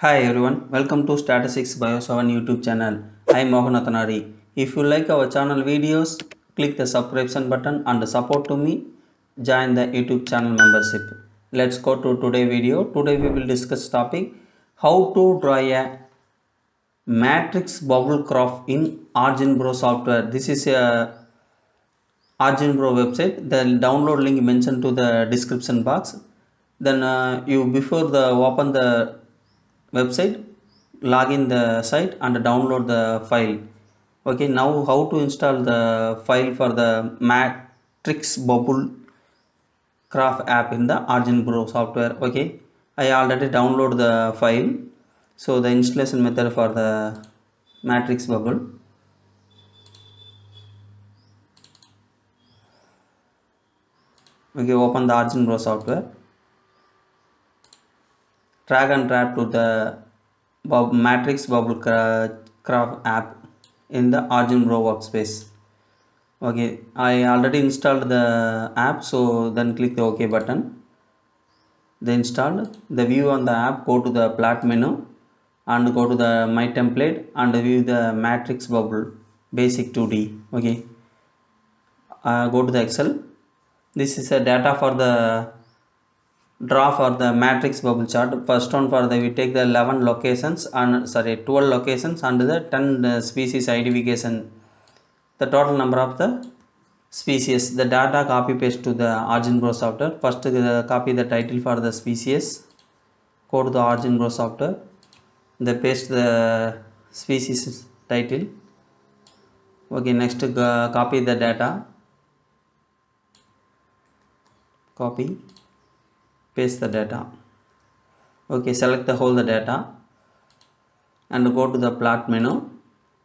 Hi everyone, welcome to Statistics Bio 7 YouTube channel. I am Mohan Athanari. If you like our channel videos, click the subscription button and support to me. Join the YouTube channel membership. Let's go to today video. Today we will discuss topic how to draw a matrix bubble graph in Origin Pro software. This is a Origin Pro website. The download link mentioned to the description box. Then uh, you before the open the website log in the site and download the file. Okay now how to install the file for the matrix bubble craft app in the Origin Pro software. Okay I already download the file. So the installation method for the matrix bubble. Okay open the Argin Pro software drag and drop to the matrix bubble craft app in the Origin Pro workspace. Okay I already installed the app so then click the OK button. The installed. The view on the app go to the plot menu and go to the my template and view the matrix bubble basic 2d okay? Uh, go to the excel. This is a data for the draw for the matrix bubble chart. First one for the we take the 11 locations and sorry 12 locations and the 10 uh, species identification. The total number of the species. The data copy paste to the Origin Pro software. First uh, copy the title for the species. Go to the Origin Pro software. The paste the species title. Okay next uh, copy the data. Copy paste the data. Okay select the whole the data and go to the plot menu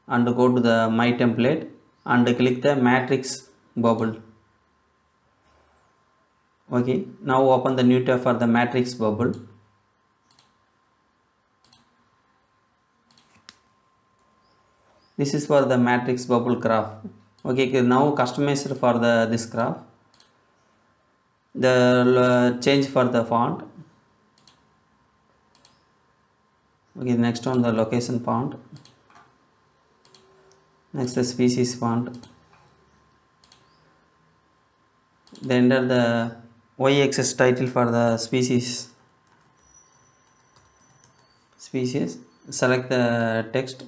and go to the my template and click the matrix bubble. Okay now open the new tab for the matrix bubble. This is for the matrix bubble graph. Okay now customized for the this graph the change for the font. Okay next one the location font. Next the species font. Then enter the y-axis title for the species. Species. Select the text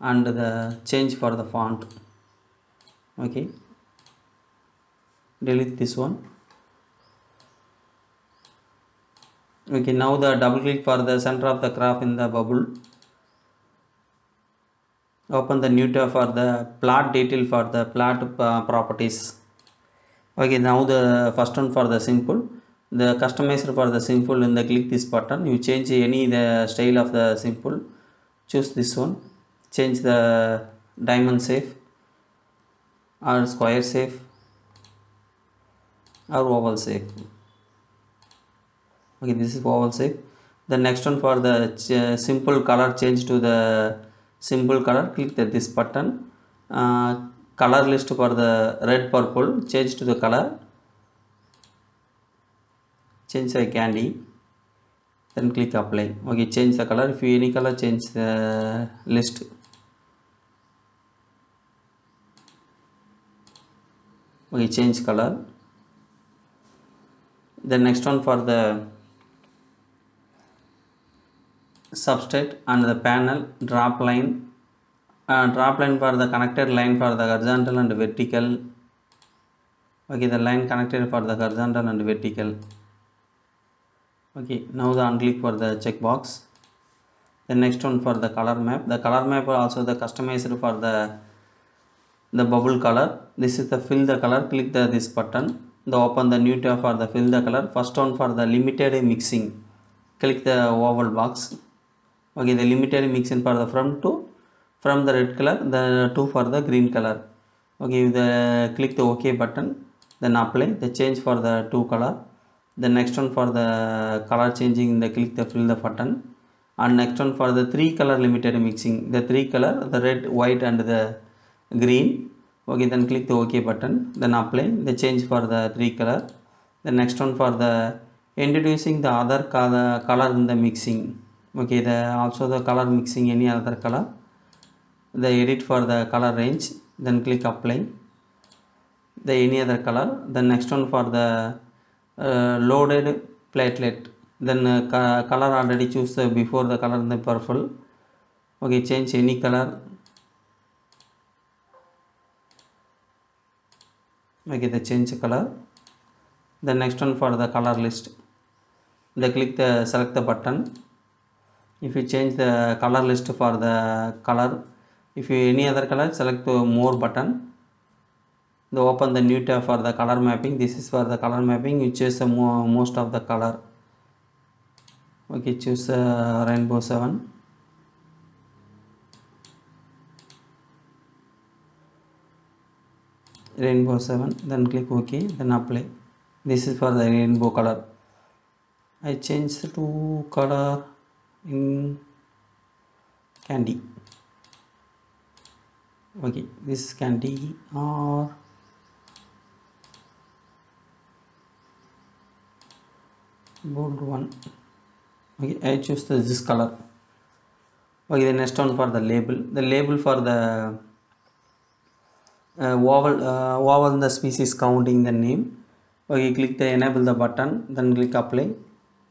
and the change for the font. Okay. Delete this one okay now the double click for the center of the graph in the bubble. Open the new tab for the plot detail for the plot uh, properties. Okay now the first one for the simple. The customizer for the simple in the click this button you change any the style of the simple. Choose this one. Change the diamond shape or square shape or oval shape okay this is oval shape the next one for the ch- simple color change to the simple color click the, this button. Uh, color list for the red purple change to the color. Change the candy. Then click apply. Okay change the color. If you any color change the list. Okay change color. The next one for the substrate and the panel drop line uh, drop line for the connected line for the horizontal and vertical. Okay the line connected for the horizontal and vertical. Okay now the unclick for the checkbox. The next one for the color map. The color map also the customized for the the bubble color. This is the fill the color click the this button. The open the new tab for the fill the color. First one for the limited mixing. Click the oval box okay the limited mixing for the from to from the red color the two for the green color. Okay the click the ok button then apply the change for the two color. The next one for the color changing the click the fill the button. And next one for the three color limited mixing the three color the red white and the green. Okay then click the ok button then apply the change for the three color. The next one for the introducing the other color, color in the mixing okay the also the color mixing any other color? The edit for the color range then click apply. The any other color the next one for the uh, loaded platelet. Then uh, color already choose before the color in the purple. Okay change any color. Okay the change color. The next one for the color list. The click the select the button if you change the color list for the color if you any other color select the more button. The open the new tab for the color mapping. This is for the color mapping. You choose the mo most of the color. Okay choose uh, rainbow 7 rainbow 7 then click ok then apply. This is for the rainbow color. I change to color in candy. Okay this is candy or bold one. Okay i choose this color. Okay the next one for the label. The label for the uh, vowel uh, the species counting the name. Okay click the enable the button then click apply.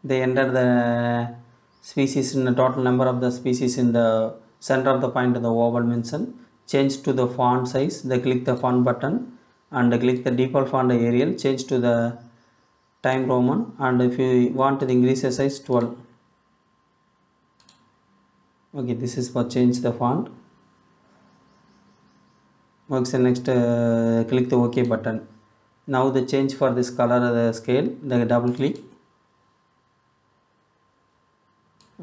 They enter the species in the total number of the species in the center of the point of the vowel mention. Change to the font size. They click the font button and click the default font arial change to the time roman. And if you want to increase the size 12 okay this is for change the font. Okay so next uh, click the ok button. Now the change for this color uh, the scale the double click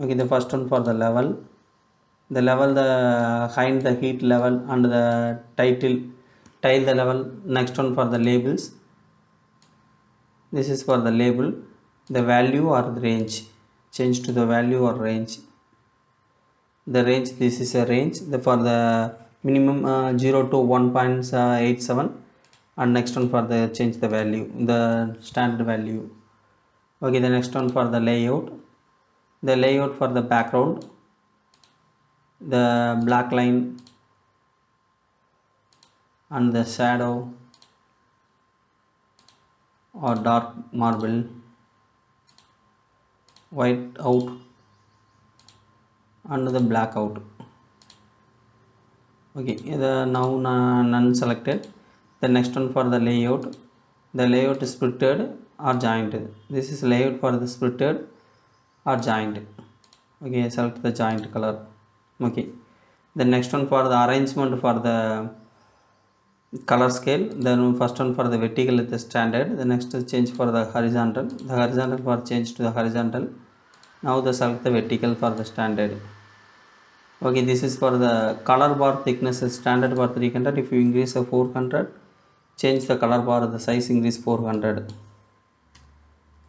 okay the first one for the level. The level the height the heat level and the title tile the level. Next one for the labels. This is for the label. The value or the range? Change to the value or range. The range this is a range. The for the minimum uh, 0 to 1.87 and next one for the change the value the standard value. Okay the next one for the layout the layout for the background the black line and the shadow or dark marble white out and the black out. Okay the now none selected. The next one for the layout. The layout is splitted or joined. This is layout for the splitted or joined. Okay select the joint color. Okay. The next one for the arrangement for the color scale then first one for the vertical is the standard. The next is change for the horizontal. The horizontal for change to the horizontal. Now the select the vertical for the standard. Okay this is for the color bar thickness is standard for 300 if you increase the 400 change the color bar the size increase 400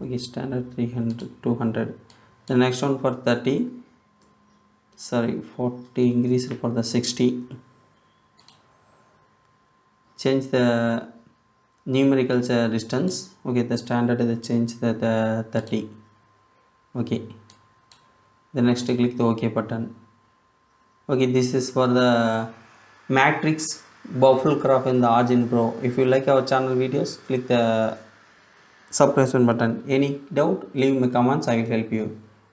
okay standard 300 200 the next one for 30 sorry 40 increase for the 60 change the numerical uh, distance. Okay the standard is change the, the 30 okay. The next click the ok button. Okay this is for the matrix bubble graph in the Origin Pro. If you like our channel videos click the subscription button. Any doubt leave me comments. I will help you